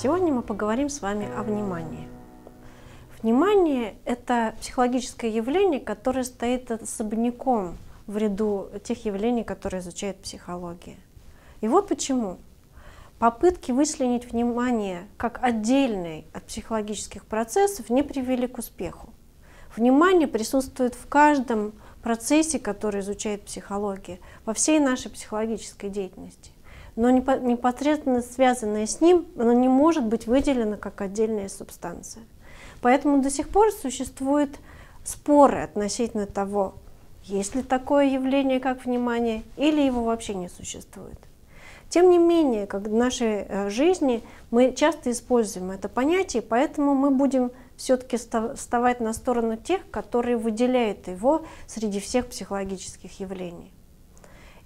Сегодня мы поговорим с вами о внимании. Внимание – это психологическое явление, которое стоит особняком в ряду тех явлений, которые изучает психология. И вот почему. Попытки вычленить внимание как отдельный от психологических процессов не привели к успеху. Внимание присутствует в каждом процессе, который изучает психология, во всей нашей психологической деятельности. Но непосредственно связанное с ним, оно не может быть выделено как отдельная субстанция. Поэтому до сих пор существуют споры относительно того, есть ли такое явление, как внимание, или его вообще не существует. Тем не менее, как в нашей э, жизни мы часто используем это понятие, поэтому мы будем все-таки вставать на сторону тех, которые выделяют его среди всех психологических явлений.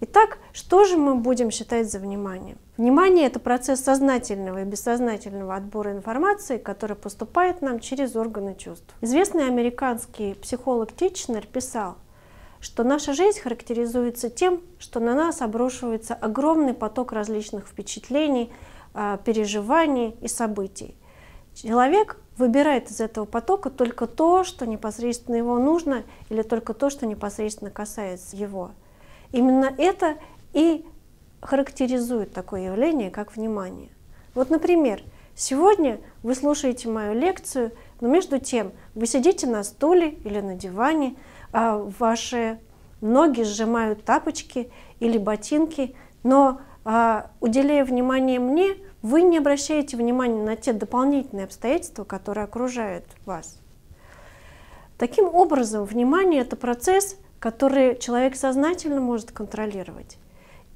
Итак, что же мы будем считать за внимание? Внимание – это процесс сознательного и бессознательного отбора информации, который поступает нам через органы чувств. Известный американский психолог Тичнер писал, что наша жизнь характеризуется тем, что на нас обрушивается огромный поток различных впечатлений, а, переживаний и событий. Человек выбирает из этого потока только то, что непосредственно его нужно, или только то, что непосредственно касается его. Именно это и характеризует такое явление, как внимание. Вот, например, сегодня вы слушаете мою лекцию, но между тем вы сидите на стуле или на диване, а ваши ноги сжимают тапочки или ботинки, но а, уделяя внимание мне, вы не обращаете внимания на те дополнительные обстоятельства, которые окружают вас. Таким образом, внимание – это процесс, который человек сознательно может контролировать.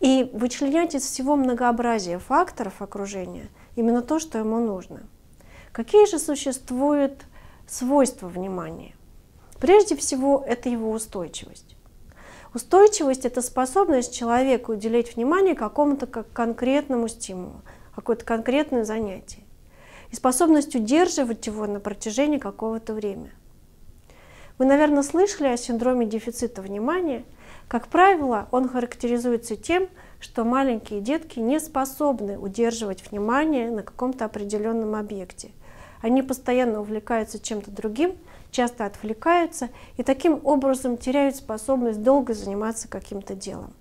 И вычленять из всего многообразия факторов окружения именно то, что ему нужно. Какие же существуют свойства внимания? Прежде всего, это его устойчивость. Устойчивость – это способность человека уделять внимание какому-то конкретному стимулу, какое-то конкретное занятие. И способность удерживать его на протяжении какого-то времени. Вы, наверное, слышали о синдроме дефицита внимания. Как правило, он характеризуется тем, что маленькие детки не способны удерживать внимание на каком-то определенном объекте. Они постоянно увлекаются чем-то другим, часто отвлекаются и таким образом теряют способность долго заниматься каким-то делом.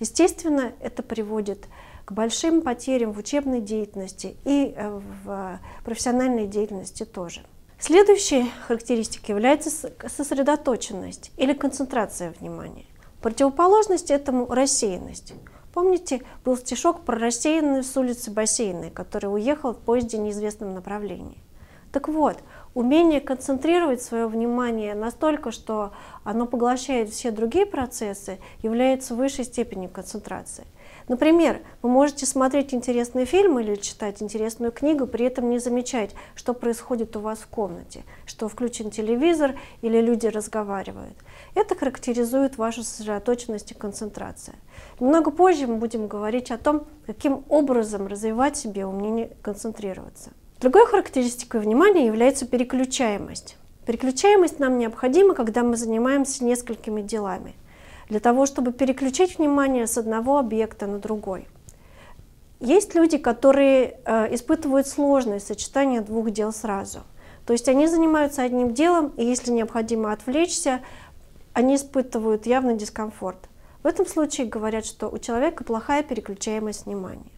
Естественно, это приводит к большим потерям в учебной деятельности и э, в профессиональной деятельности тоже. Следующей характеристикой является сосредоточенность или концентрация внимания. Противоположность этому – рассеянность. Помните, был стишок про рассеянную с улицы бассейной, который уехал в поезде в неизвестном направлении. Так вот, умение концентрировать свое внимание настолько, что оно поглощает все другие процессы, является высшей степенью концентрации – Например, вы можете смотреть интересный фильм или читать интересную книгу, при этом не замечать, что происходит у вас в комнате, что включен телевизор или люди разговаривают. Это характеризует вашу сосредоточенность и концентрацию. Немного позже мы будем говорить о том, каким образом развивать себе умение концентрироваться. Другой характеристикой внимания является переключаемость. Переключаемость нам необходима, когда мы занимаемся несколькими делами для того, чтобы переключить внимание с одного объекта на другой. Есть люди, которые э, испытывают сложность сочетания двух дел сразу. То есть они занимаются одним делом, и если необходимо отвлечься, они испытывают явный дискомфорт. В этом случае говорят, что у человека плохая переключаемость внимания.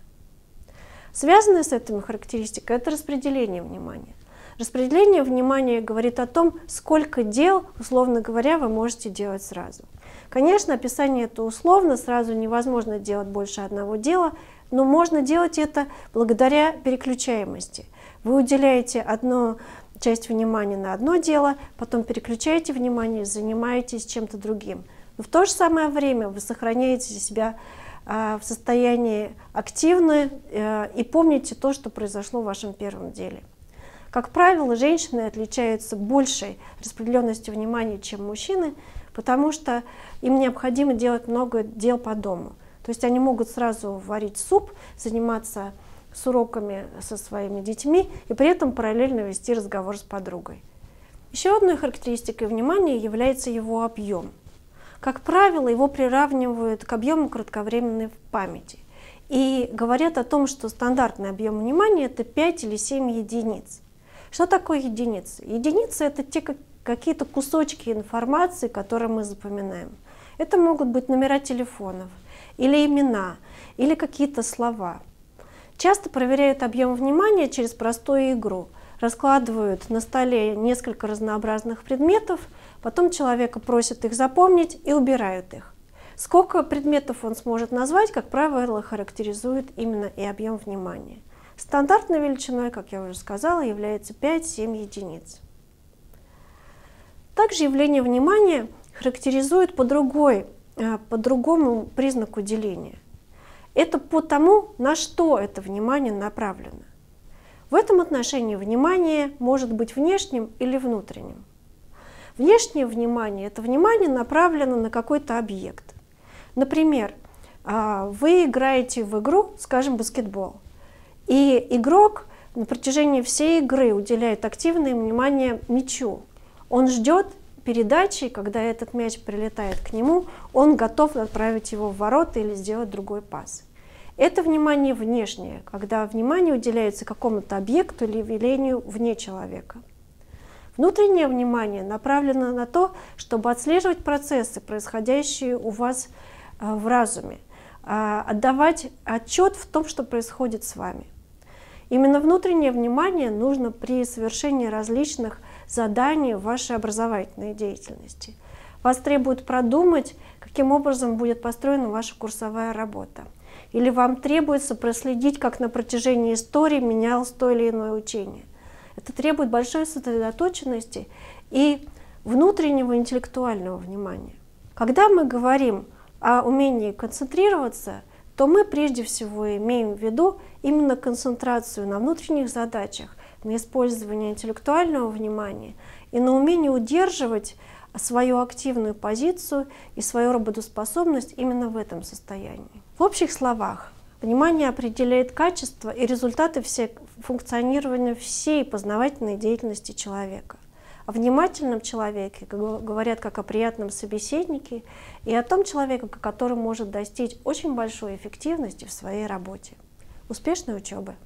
Связанное с этими характеристикой – это распределение внимания. Распределение внимания говорит о том, сколько дел, условно говоря, вы можете делать сразу. Конечно, описание это условно, сразу невозможно делать больше одного дела, но можно делать это благодаря переключаемости. Вы уделяете одну часть внимания на одно дело, потом переключаете внимание, занимаетесь чем-то другим. Но в то же самое время вы сохраняете себя а, в состоянии активно э, и помните то, что произошло в вашем первом деле. Как правило, женщины отличаются большей распределенностью внимания, чем мужчины, потому что им необходимо делать много дел по дому. То есть они могут сразу варить суп, заниматься с уроками со своими детьми и при этом параллельно вести разговор с подругой. Еще одной характеристикой внимания является его объем. Как правило, его приравнивают к объему кратковременной памяти. И говорят о том, что стандартный объем внимания это 5 или 7 единиц. Что такое единицы? Единицы это те какие-то кусочки информации, которые мы запоминаем. Это могут быть номера телефонов, или имена, или какие-то слова. Часто проверяют объем внимания через простую игру. Раскладывают на столе несколько разнообразных предметов, потом человека просят их запомнить и убирают их. Сколько предметов он сможет назвать, как правило, характеризует именно и объем внимания. Стандартной величиной, как я уже сказала, является 5-7 единиц. Также явление внимания характеризует по, другой, э, по другому признаку деления. Это по тому, на что это внимание направлено. В этом отношении внимание может быть внешним или внутренним. Внешнее внимание – это внимание направлено на какой-то объект. Например, а, вы играете в игру, скажем, баскетбол, и игрок на протяжении всей игры уделяет активное внимание мячу. Он ждет передачи, когда этот мяч прилетает к нему, он готов отправить его в ворота или сделать другой пас. Это внимание внешнее, когда внимание уделяется какому-то объекту или явлению вне человека. Внутреннее внимание направлено на то, чтобы отслеживать процессы, происходящие у вас э, в разуме, а, отдавать отчет в том, что происходит с вами. Именно внутреннее внимание нужно при совершении различных заданий в вашей образовательной деятельности. Вас требует продумать, каким образом будет построена ваша курсовая работа. Или вам требуется проследить, как на протяжении истории менялось то или иное учение. Это требует большой сосредоточенности и внутреннего интеллектуального внимания. Когда мы говорим о умении концентрироваться, то мы прежде всего имеем в виду именно концентрацию на внутренних задачах, на использование интеллектуального внимания и на умение удерживать свою активную позицию и свою работоспособность именно в этом состоянии. В общих словах, внимание определяет качество и результаты все, функционирования всей познавательной деятельности человека. О внимательном человеке говорят как о приятном собеседнике и о том человеке, который может достичь очень большой эффективности в своей работе. Успешной учебы!